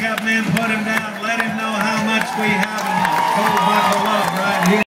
handcuff him, put him down, let him know how much we have in him.